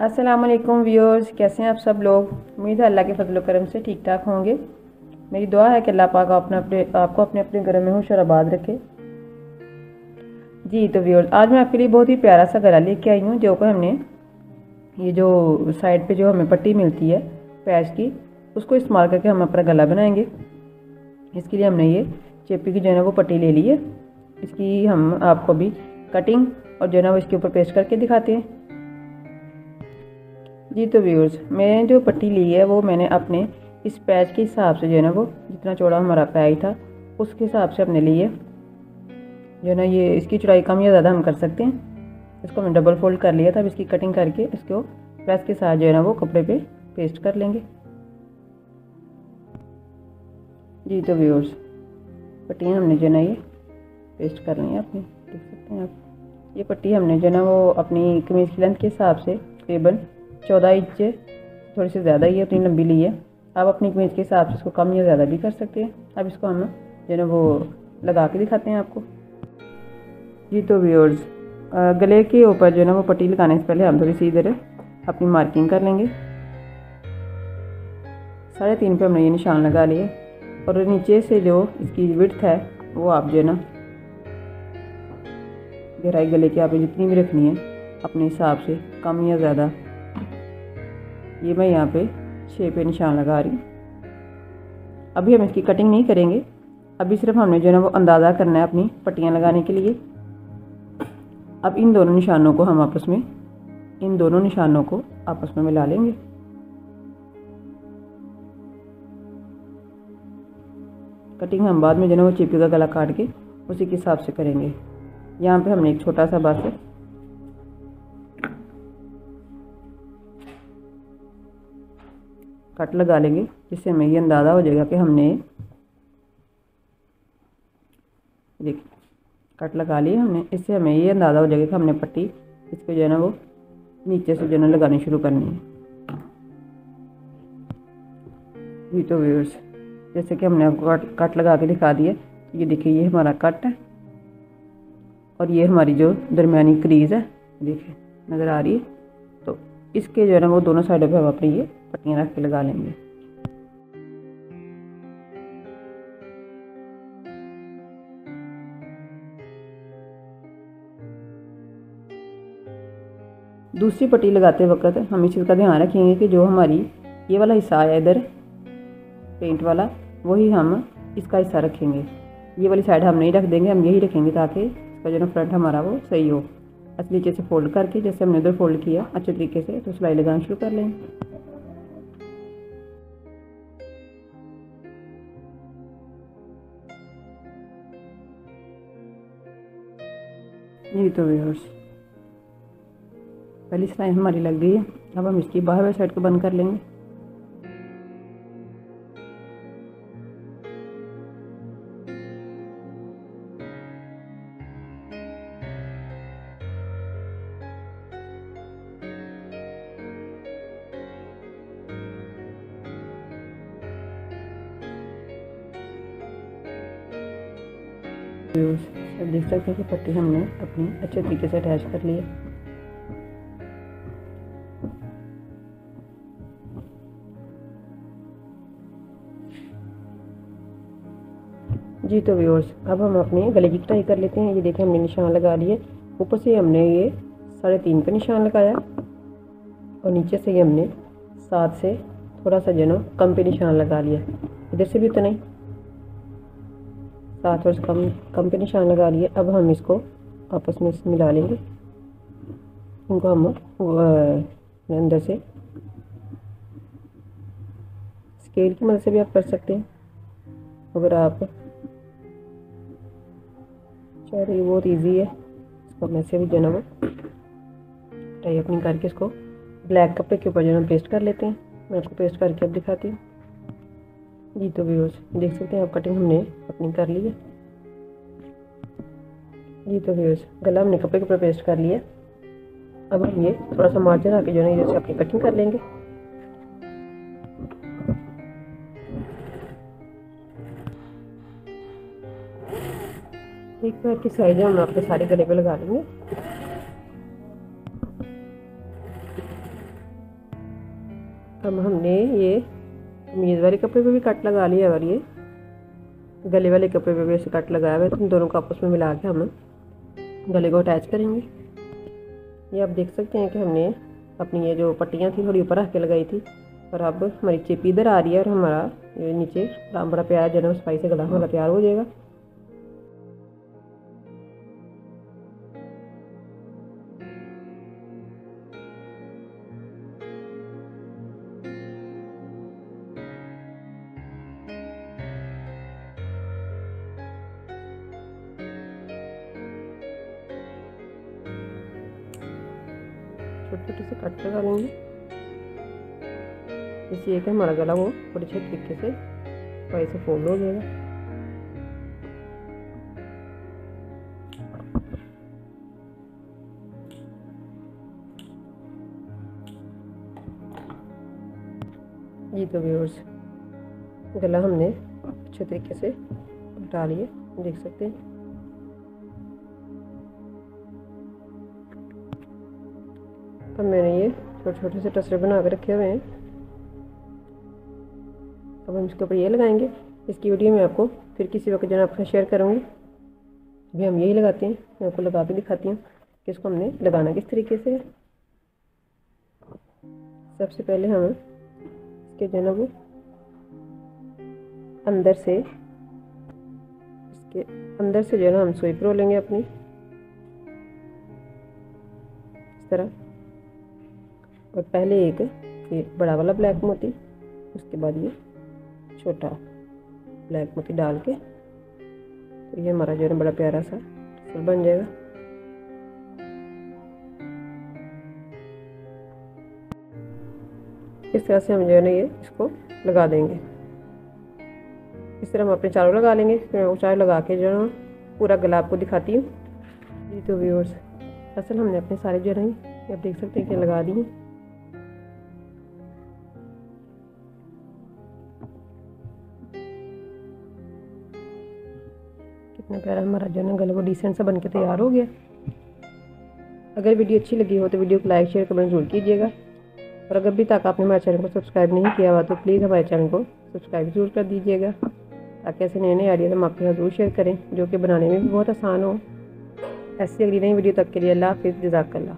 अस्सलाम वालेकुम व्यूअर्स कैसे हैं आप सब लोग? उम्मीद है अल्लाह के फजल करम से ठीक ठाक होंगे। मेरी दुआ है कि अल्लाह पाक अपने अपने, आपको अपने अपने घर में होश और आबाद रखे। जी तो व्यूअर्स आज मैं आपके लिए बहुत ही प्यारा सा गला लेके आई हूँ, जो कि हमने, ये जो साइड पे जो हमें पट्टी मिलती है, पैच की, उसको इस्तेमाल करके हम अपना गला बनाएँगे। इसके लिए हमने ये चेपी की जो है ना, वो पट्टी ले ली है। इसकी हम आपको भी कटिंग और जो है ना, वो इसके ऊपर पेस्ट करके दिखाते हैं। जी तो व्यूअर्स मैंने जो पट्टी ली है, वो मैंने अपने इस पैच के हिसाब से जो है ना, वो जितना चौड़ा हमारा पैच था, उसके हिसाब से अपने लिए जो है ना, ये इसकी चौड़ाई कम या ज़्यादा हम कर सकते हैं। इसको हमने डबल फोल्ड कर लिया था, अब इसकी कटिंग करके इसको प्रेस के साथ जो है ना, वो कपड़े पे पेस्ट कर लेंगे। जी तो व्यूअर्स पट्टियाँ हमने जो है ना, ये पेस्ट कर ली है अपनी, देख सकते हैं आप। ये पट्टी हमने जो है ना, वो अपनी कमीज़ की लेंथ के हिसाब से तकरीबन चौदह इंच थोड़ी सी ज़्यादा ही है अपनी लंबी ली है। आप अपनी कमीज़ के हिसाब से इसको कम या ज़्यादा भी कर सकते हैं। अब इसको हम जो है वो लगा के दिखाते हैं आपको। जी तो व्यूअर्स गले के ऊपर जो है ना वो पट्टी लगाने से पहले हम थोड़ी सी इधर अपनी मार्किंग कर लेंगे। साढ़े तीन पे हमने ये निशान लगा लिए और नीचे से जो इसकी विड्थ है, वो आप जो है ना गहराई गले की आपने जितनी भी रखनी है, अपने हिसाब से कम या ज़्यादा ये मैं यहाँ पे छः पे निशान लगा रही हूँ। अभी हम इसकी कटिंग नहीं करेंगे। अभी सिर्फ़ हमने जो है वो अंदाज़ा करना है अपनी पट्टियाँ लगाने के लिए। अब इन दोनों निशानों को हम आपस में, इन दोनों निशानों को आपस में मिला लेंगे। कटिंग हम बाद में जो है वो चिपी का गला काट के उसी के हिसाब से करेंगे। यहाँ पे हमने एक छोटा सा बस कट लगा लेंगे, जिससे हमें ये अंदाज़ा हो जाएगा कि हमने देखिए कट लगा लिए हमने। इससे हमें ये अंदाज़ा हो जाएगा कि हमने पट्टी इसको जो है ना वो नीचे से जो है ना लगानी शुरू करनी है। ये तो व्यूअर्स जैसे कि हमने आपको कट कट लगा के दिखा दिया, ये देखिए, ये हमारा कट है और ये हमारी जो दरमियानी क्रीज़ है, देखिए, नज़र आ रही है। इसके जो है ना, वो दोनों साइडों पे हम अपनी ये पट्टियाँ रख के लगा लेंगे। दूसरी पट्टी लगाते वक्त हम इस चीज़ का ध्यान रखेंगे कि जो हमारी ये वाला हिस्सा है इधर पेंट वाला, वही हम इसका हिस्सा रखेंगे। ये वाली साइड हम नहीं रख देंगे, हम यही रखेंगे ताकि इसका जो ना फ्रंट हमारा वो सही हो। नीचे से फोल्ड करके, जैसे हमने उधर फोल्ड किया, अच्छे तरीके से तो सिलाई लगाना शुरू कर लें। तो व्यूअर्स पहली सिलाई हमारी लग गई है। अब हम इसकी बाहर वाली साइड को बंद कर लेंगे। अब देख सकते हैं कि पट्टी हमने अपनी अच्छे तरीके से अटैच कर ली है। जी तो व्यूअर्स अब हम अपने गले की कटाई कर लेते हैं। ये देखें हमने निशान लगा लिए ऊपर से हमने ये साढ़े तीन पे निशान लगाया। और नीचे से ही हमने सात से थोड़ा सा जनो कम पे निशान लगा लिया। इधर से भी उतना ही। सात और कम कम पे निशान लगा लिए अब हम इसको आपस में मिला लेंगे इनको हम अंदर से। स्केल की मदद से भी आप कर सकते हैं। अगर आप चाह रही बहुत इजी है। इसको हम ऐसे भी जो वो टाई अपनी करके इसको ब्लैक कपड़े के ऊपर जो है पेस्ट कर लेते हैं। मैं आपको पेस्ट करके अब दिखाती हूँ। जी तो व्यूअर्स, देख सकते हैं आप कटिंग हमने अपनी कर ली है। जी तो व्यूअर्स, गला हमने कपड़े के ऊपर पेस्ट कर लिया अब हम ये थोड़ा सा मार्जिन आके जो है जैसे अपनी कटिंग कर लेंगे। एक बार की साइज़ हम अपने सारे गले पे लगा लेंगे। अब हमने ये कमीज़ वाले कपड़े पे भी कट लगा लिया और ये गले वाले कपड़े पे भी ऐसे कट लगाया हुआ है। तो दोनों को आपस में मिला के हम गले को अटैच करेंगे। ये आप देख सकते हैं कि हमने अपनी ये जो पट्टियाँ थी थोड़ी ऊपर रख के लगाई थी और अब हमारी चिप इधर आ रही है और हमारा ये नीचे बड़ा प्यारा जन्म स्पाइस से गला हमारा तैयार हो जाएगा। छोटे से कट लगा लेंगे इससे एक हमारा गला वो बड़े अच्छे तरीके से पाई से फोल्ड हो जाएगा। ये तो व्यूअर्स गला हमने अच्छे तरीके से हटा लिए, देख सकते हैं। अब मैंने ये छोटे छोटे से टसरे बना के रखे हुए हैं। अब हम इसके ऊपर ये लगाएँगे। इसकी वीडियो में आपको फिर किसी वक्त जो आपके शेयर करूँगी। अभी हम यही लगाते हैं। मैं आपको लगा के दिखाती हूँ कि इसको हमने लगाना किस तरीके से है। सबसे पहले हम इसके जो है वो अंदर से इसके अंदर से जो है ना हम सुई प्रो लेंगे अपनी। इस तरह। और पहले एक ये बड़ा वाला ब्लैक मोती, उसके बाद ये छोटा ब्लैक मोती डाल के तो ये हमारा जो है बड़ा प्यारा सा सल बन जाएगा। इस तरह से हम जो है ना ये इसको लगा देंगे। इस तरह हम अपने चारों लगा लेंगे, फिर मैं चारों लगा के जो है ना पूरा गला आपको दिखाती हूँ। जी तो व्यूअर्स असल हमने अपने सारे जो है आप देख सकते हैं कि लगा दी दिए। कितना प्यारा हमारा जो है गला वो डिसेंट सा बन के तैयार हो गया। अगर वीडियो अच्छी लगी हो तो वीडियो को लाइक शेयर कमेंट ज़रूर कीजिएगा। और अगर अभी तक आपने हमारे चैनल को सब्सक्राइब नहीं किया हुआ तो प्लीज़ हमारे चैनल को सब्सक्राइब ज़रूर कर दीजिएगा। ताकि ऐसे नए नए आइडियाज़ हम आपके साथ ज़रूर शेयर करें, जो कि बनाने में भी बहुत आसान हो। ऐसी अगली नई वीडियो तक के लिए अल्लाह हाफिज़ जजाकल्ला